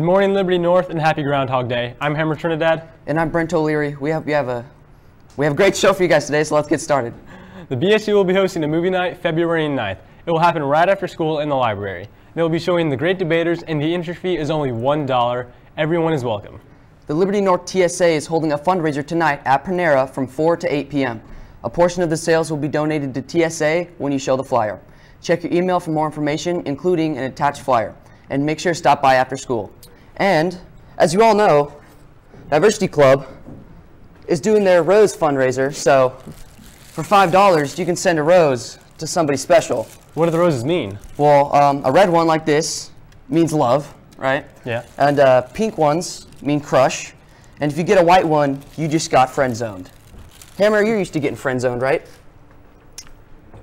Good morning, Liberty North, and happy Groundhog Day. I'm Hammer Trinidad. And I'm Brent O'Leary. We have we have a we have a great show for you guys today, so let's get started. The BSU will be hosting a movie night February 9th. It will happen right after school in the library. They will be showing The Great Debaters, and the entry fee is only $1. Everyone is welcome. The Liberty North TSA is holding a fundraiser tonight at Panera from 4 to 8 p.m. A portion of the sales will be donated to TSA when you show the flyer. Check your email for more information, including an attached flyer, and make sure to stop by after school. And, as you all know, Diversity Club is doing their Rose fundraiser, so for $5, you can send a rose to somebody special. What do the roses mean? Well, um, a red one like this means love, right? Yeah. And uh, pink ones mean crush. And if you get a white one, you just got friend zoned. Hammer, you're used to getting friend zoned, right?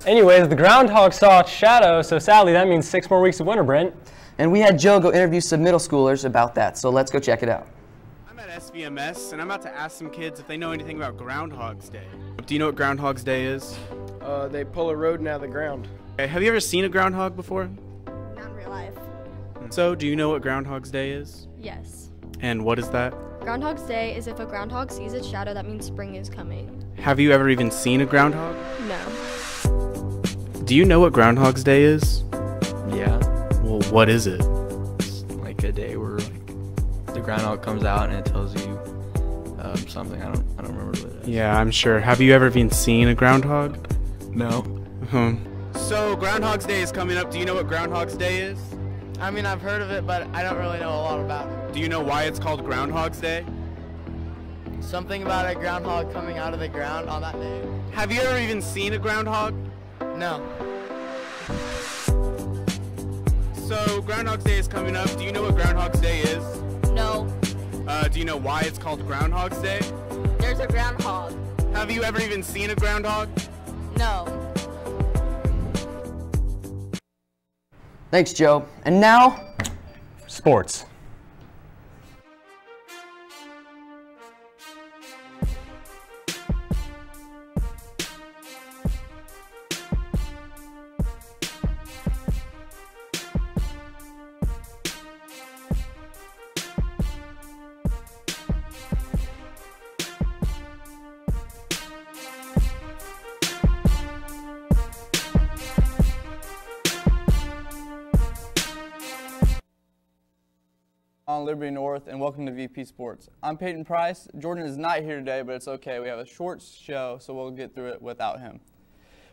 Anyways, the groundhog saw its shadow, so sadly that means six more weeks of winter, Brent. And we had Joe go interview some middle schoolers about that, so let's go check it out. I'm at SVMS, and I'm about to ask some kids if they know anything about Groundhog's Day. Do you know what Groundhog's Day is? Uh, they pull a rodent out of the ground. Okay, Have you ever seen a groundhog before? Not in real life. So, do you know what Groundhog's Day is? Yes. And what is that? Groundhog's Day is if a groundhog sees its shadow, that means spring is coming. Have you ever even seen a groundhog? No. Do you know what Groundhog's Day is? Yeah, Well, what is it? it's like a day where like the groundhog comes out and it tells you um, something. I don't I don't remember what it is. Yeah, I'm sure. Have you ever even seen a groundhog? No. Hmm. So, Groundhog's Day is coming up. Do you know what Groundhog's Day is? I mean, I've heard of it, but I don't really know a lot about it. Do you know why it's called Groundhog's Day? Something about a groundhog coming out of the ground on that day. Have you ever even seen a groundhog? No. So, Groundhog's Day is coming up. Do you know what Groundhog's Day is? No. Uh, do you know why it's called Groundhog's Day? There's a groundhog. Have you ever even seen a groundhog? No. Thanks, Joe. And now, Sports. Liberty North, and welcome to VP Sports. I'm Peyton Price. Jordan is not here today, but it's okay. We have a short show, so we'll get through it without him.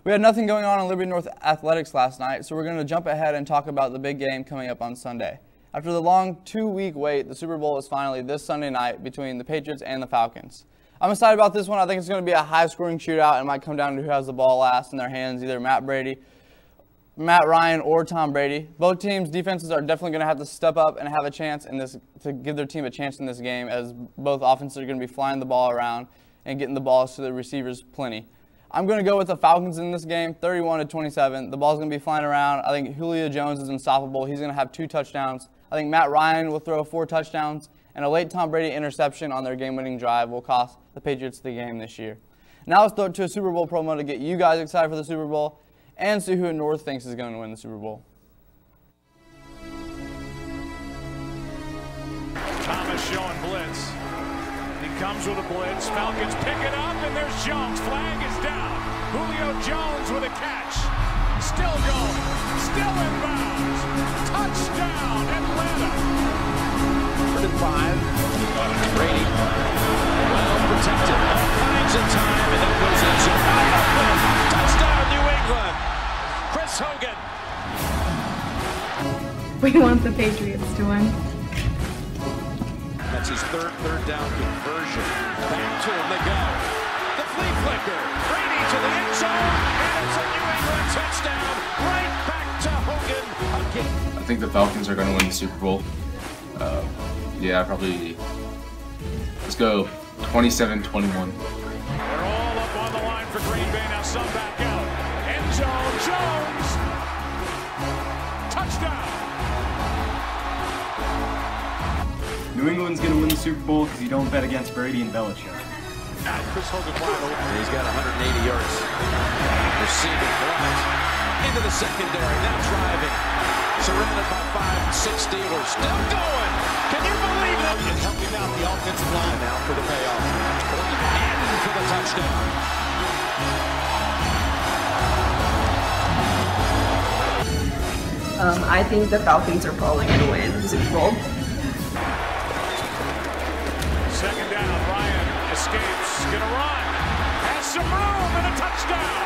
We had nothing going on in Liberty North athletics last night, so we're going to jump ahead and talk about the big game coming up on Sunday. After the long two-week wait, the Super Bowl is finally this Sunday night between the Patriots and the Falcons. I'm excited about this one. I think it's going to be a high-scoring shootout, and might come down to who has the ball last in their hands, either Matt Brady Matt Ryan or Tom Brady. Both teams' defenses are definitely going to have to step up and have a chance in this to give their team a chance in this game, as both offenses are going to be flying the ball around and getting the balls to the receivers plenty. I'm going to go with the Falcons in this game, 31 to 27. The ball's going to be flying around. I think Julio Jones is unstoppable. He's going to have two touchdowns. I think Matt Ryan will throw four touchdowns, and a late Tom Brady interception on their game-winning drive will cost the Patriots the game this year. Now let's throw it to a Super Bowl promo to get you guys excited for the Super Bowl and see who North thinks is going to win the Super Bowl. Thomas showing blitz. He comes with a blitz. Falcons pick it up, and there's Jones. Flag is down. Julio Jones with a catch. Still going. Still in bounds. Touchdown, Atlanta. Third and five. Brady. Well protected. Finds a time, Chris Hogan. We want the Patriots to win. That's his third third down conversion. Back to him they go. The flea flicker. Brady to the end zone. And it's a New England touchdown. Right back to Hogan again. I think the Falcons are going to win the Super Bowl. Uh, yeah, probably. Let's go 27 21. They're all up on the line for Green Bay. Now some back out. End zone. Jones. Touchdown. New England's going to win the Super Bowl because you don't bet against Brady and Belichick. Now Chris Hogan wide open. He's got 180 yards. Receiving blocked. Into the secondary. Now driving. surrounded by five and six Steelers. Still going. Can you believe it? And helping out the offensive line now for Um, I think the Falcons are probably going to win the Super Bowl. Second down, Ryan escapes, gonna run, has some room and a touchdown.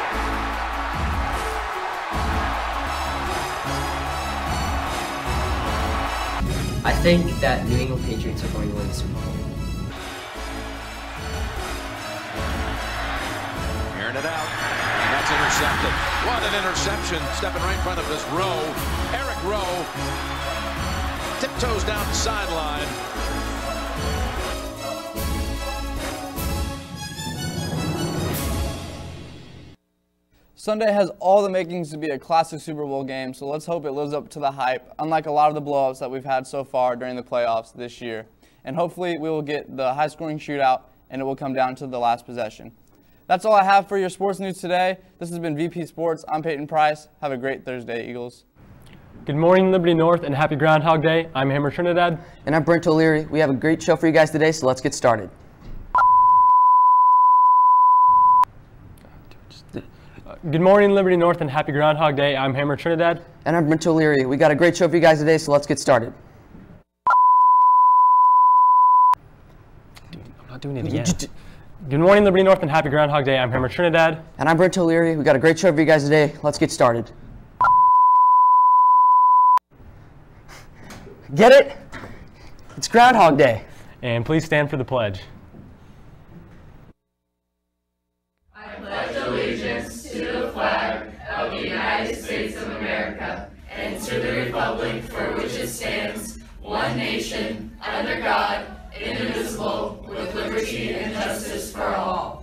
I think that New England Patriots are going to win the Super Bowl. Airing it out, and that's intercepted. What an interception, stepping right in front of this Rowe. Eric Rowe tiptoes down the sideline. Sunday has all the makings to be a classic Super Bowl game, so let's hope it lives up to the hype, unlike a lot of the blowups that we've had so far during the playoffs this year. And hopefully we will get the high scoring shootout and it will come down to the last possession. That's all I have for your sports news today. This has been VP Sports. I'm Peyton Price. Have a great Thursday, Eagles. Good morning, Liberty North, and happy Groundhog Day. I'm Hammer Trinidad. And I'm Brent O'Leary. We have a great show for you guys today, so let's get started. Good morning, Liberty North, and happy Groundhog Day. I'm Hammer Trinidad. And I'm Brent O'Leary. We got a great show for you guys today, so let's get started. I'm not doing it again. Good morning, Liberty North, and happy Groundhog Day. I'm Hammer Trinidad. And I'm Brent O'Leary. We got a great show for you guys today. Let's get started. Get it? It's Groundhog Day. And please stand for the pledge. I pledge allegiance to the flag of the United States of America and to the republic for which it stands, one nation, under God, indivisible, with liberty and justice for all.